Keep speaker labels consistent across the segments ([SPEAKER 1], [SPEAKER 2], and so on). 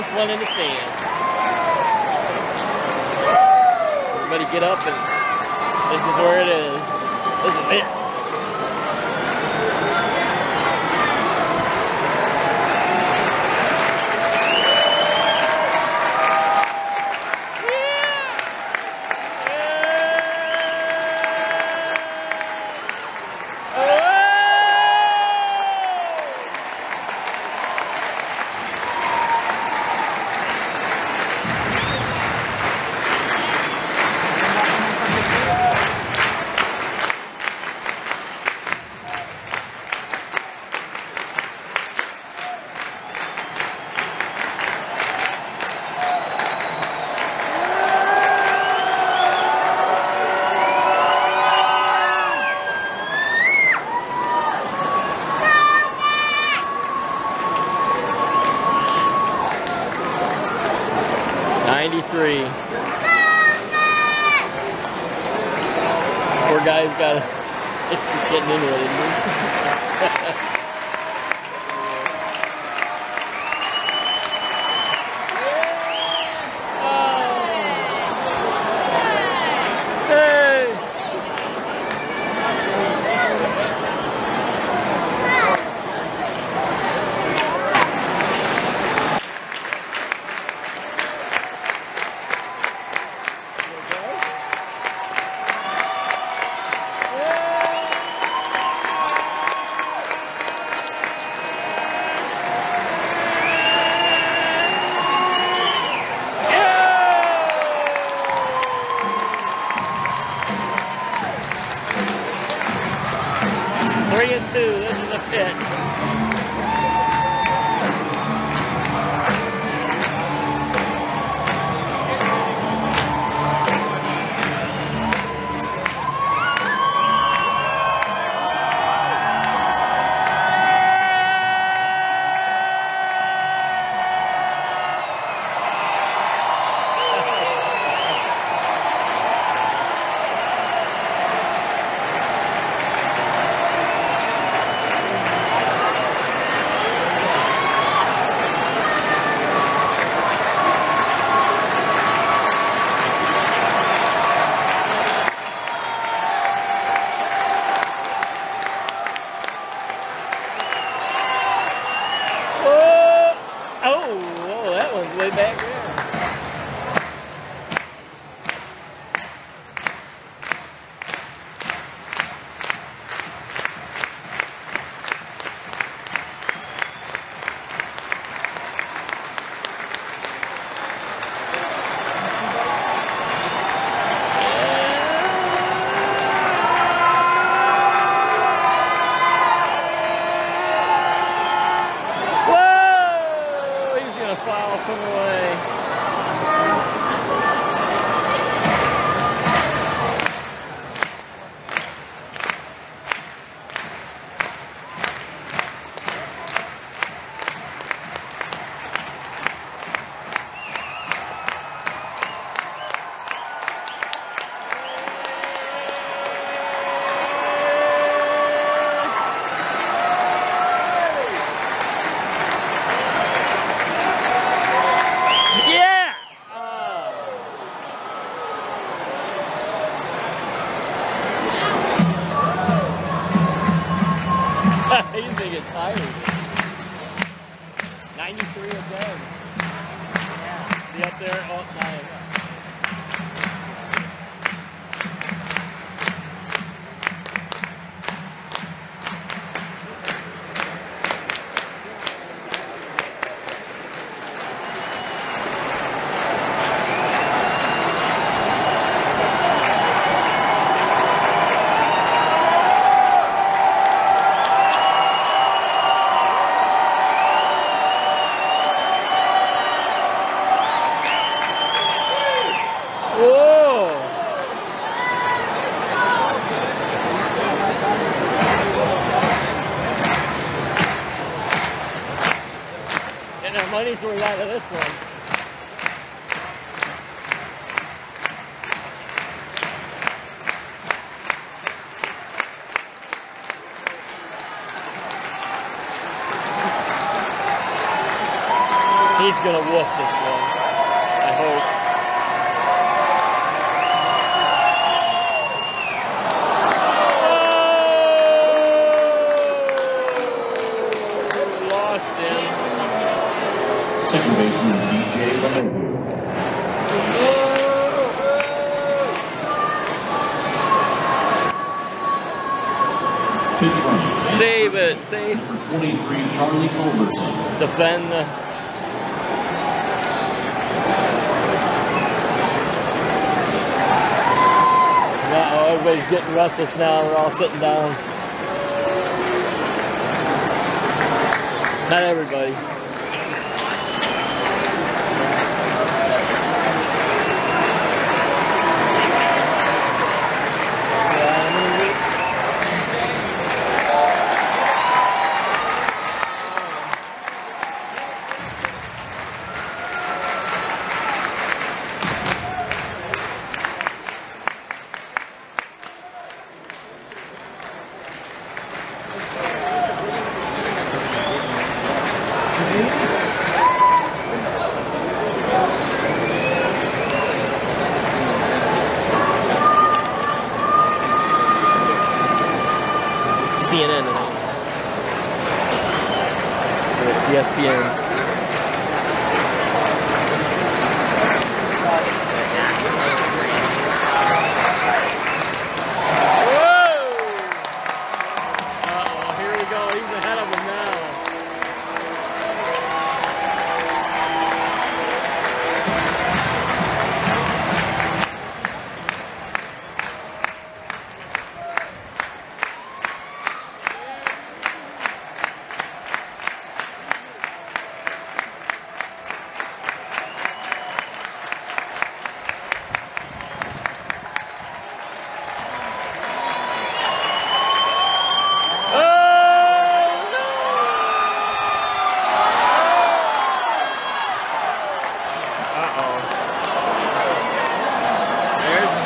[SPEAKER 1] ninth one in the stands. Everybody get up and this is where it is. This is it. poor guy's got to, he's getting into it, He's gonna whoop this one. I hope. Oh! Lost him.
[SPEAKER 2] Second baseman DJ LeMahieu. Pitch running.
[SPEAKER 1] Save it. Save.
[SPEAKER 2] Number 23, Charlie Culberson.
[SPEAKER 1] Defend the. Uh-oh, everybody's getting restless now. We're all sitting down. Not everybody.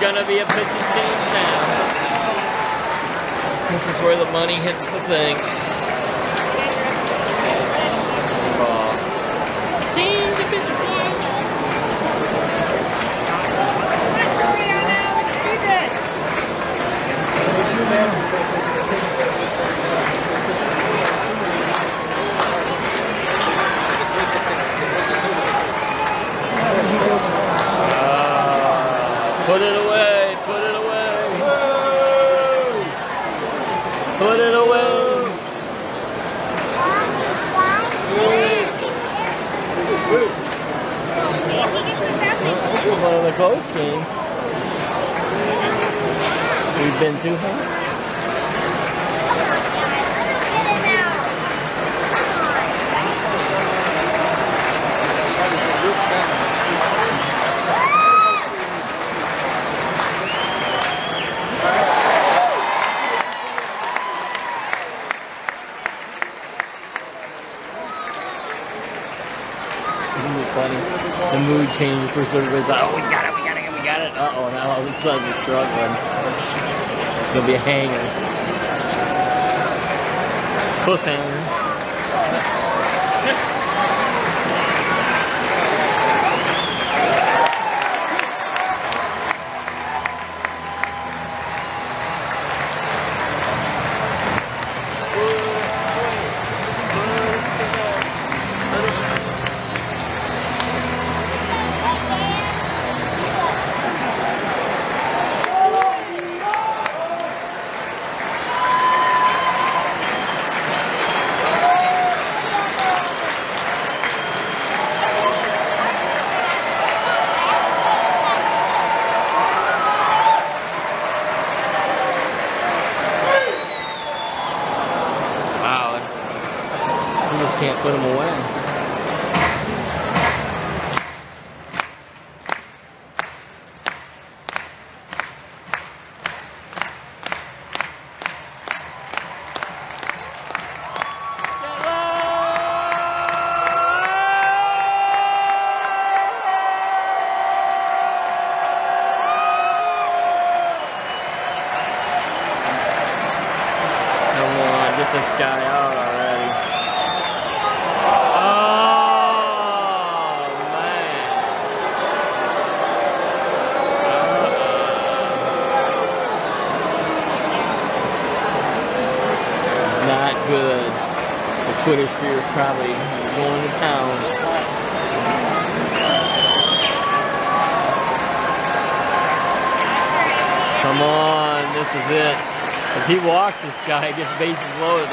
[SPEAKER 1] There's gonna be a pitching now. This is where the money hits the thing. Ah, Put it away, put it away. Put it away. This is one of the close games. We've been to, huh? Isn't it funny? The mood change for everybody's like, oh, we got it, we got it, we got it. Uh-oh, now all of a sudden we're struggling. It's gonna be a hanger. Cliffhanger. Can't put them away.
[SPEAKER 2] This guy, gets bases loaded,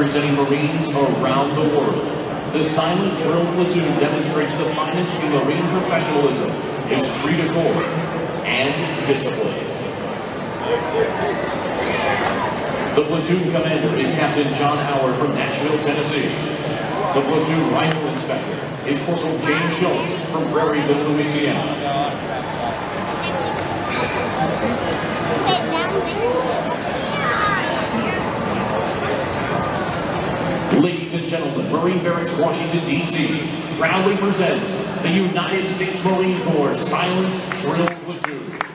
[SPEAKER 3] Representing Marines around the world, the silent drill platoon demonstrates the finest in Marine professionalism, esprit de corps, and discipline. The platoon commander is Captain John Hour from Nashville, Tennessee. The platoon rifle inspector is Corporal James Schultz from Prairieville, Louisiana. Ladies and gentlemen, Marine Barracks, Washington, D.C. proudly presents the United States Marine Corps Silent Drill Platoon.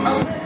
[SPEAKER 4] Oh.